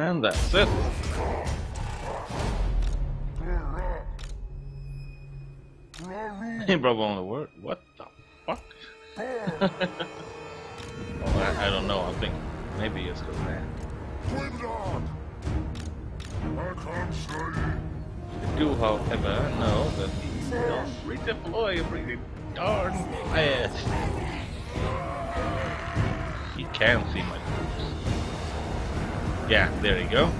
And that's it. He broke on the word. What the fuck? well, oh, I, I, don't know. I think maybe it's because that. I do, however, know that he don't redeploy pretty darn fast. He can see my troops. yeah, there you go.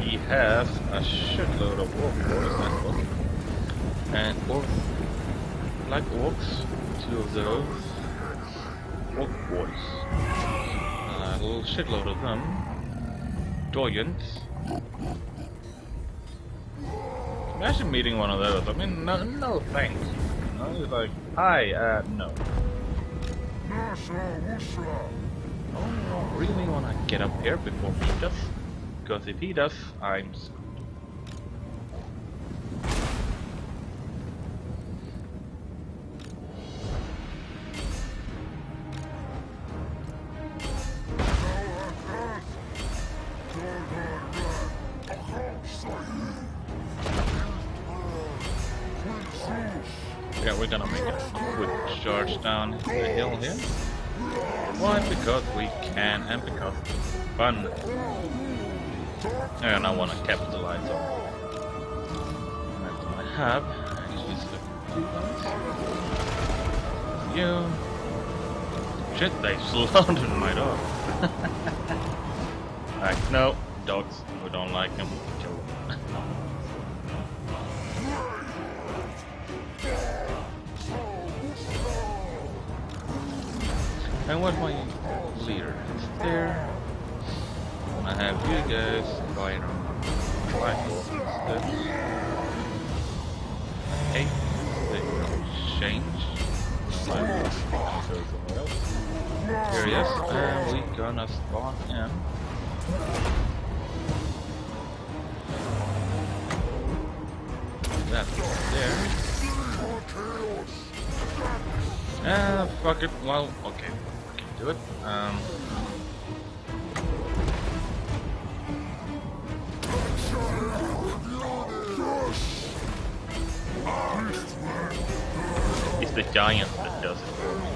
He has a shitload of orcs, and orc, black orcs, two of those, orc boys, a little shitload of them, Doyens. Imagine meeting one of those. I mean, no, no thanks. You know, he's like, hi, uh, no. Oh, really want to get up here before he does? Because if he does, I'm screwed. Yeah, we're gonna make a quick charge down the hill here. Why? Because we can and because it's fun. And I want to capitalize on momentum I have. You. Shit, they slaughtered my dog. like, no, dogs, we don't like them. And what my leader is there. I have you guys going on black instead. Hey, they change. Here he is, and we gonna spawn him. That's there. Ah, fuck it. Well, okay do it. Um, it's the giant that does it for me.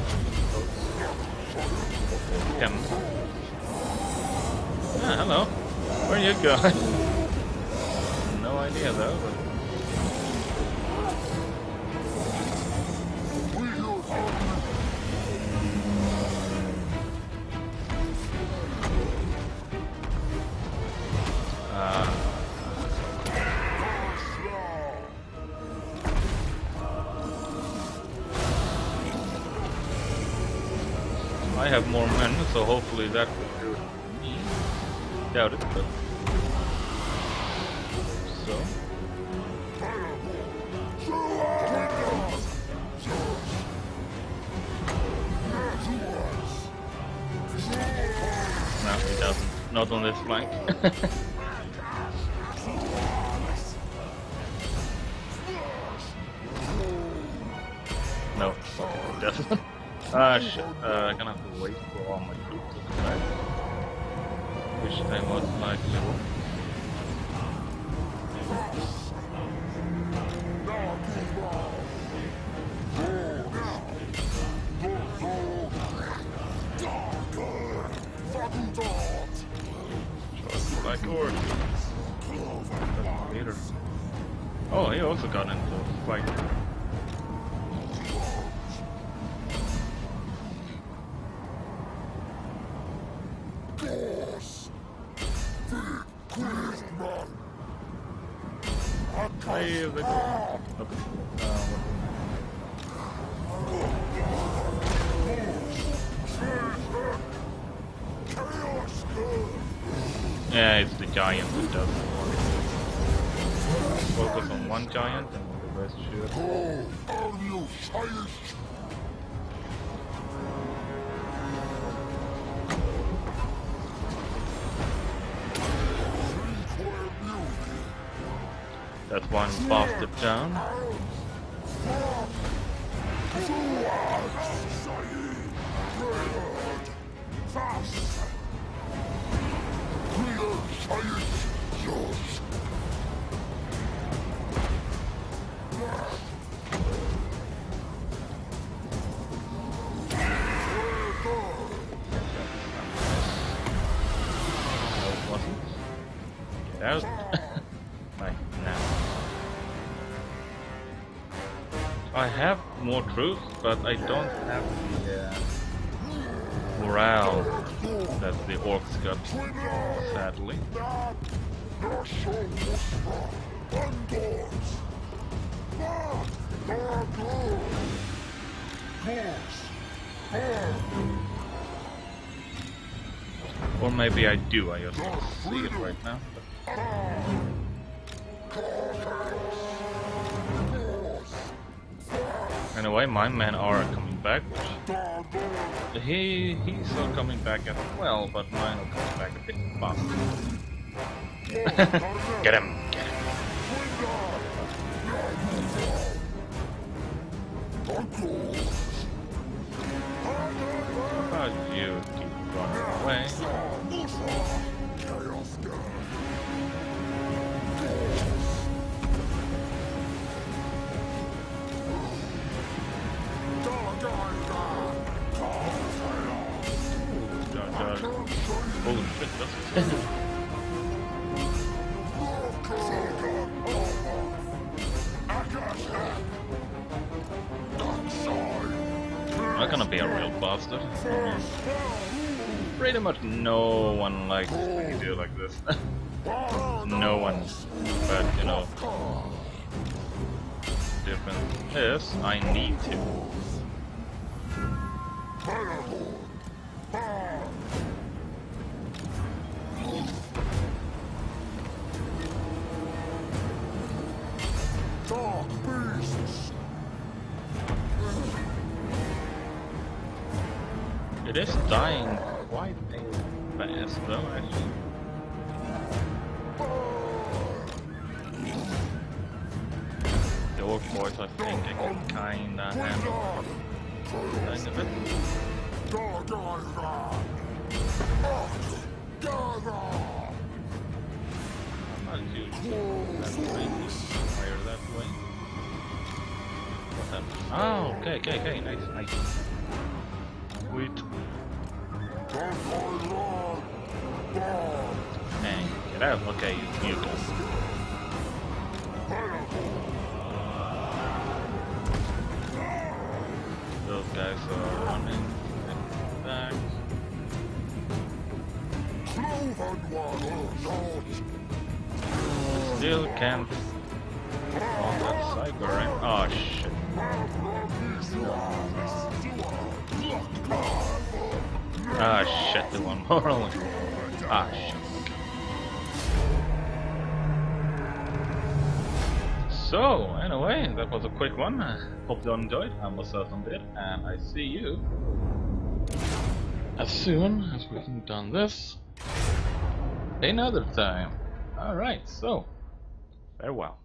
Ah, hello. Where are you going? no idea though. I have more men, so hopefully that will do me. Doubt it, but... So... No, he doesn't. Not on this flank. no, okay, doesn't. Ah shit, uh, gonna have to wait for all my troops to back. Which I was like little. Like or Oh, he also got into a fight. was right. Okay. Uh, Yeah, it's the giant that does. Focus on one giant and the rest should. Go! You That's one bastard down. No, it I have more troops, but I don't have the uh, morale that the orcs got, sadly. Or maybe I do, I just don't see it right now. Anyway, my men are coming back, he he's not coming back as well, but mine are coming back a bit faster. get him, get him. How about you keep running away? Holy shit, that's not gonna be a real bastard. Pretty much no one likes when you do like this. no one. But, you know, difference is I need to. It is dying quite fast though, actually. The orc boys, I think, I can kinda handle of it. I'm not. What happened? Oh, okay, okay, okay, nice, nice. Sweet. Hey, get out. Okay, you, go. Those guys are running. Still can't. Oh, that's Cyber, right? Oh shit. Ah shit, the one more only. Ah shit. So, anyway, that was a quick one. Hope you all enjoyed. I most certainly did. And I see you as soon as we can done this another time. Alright, so, farewell.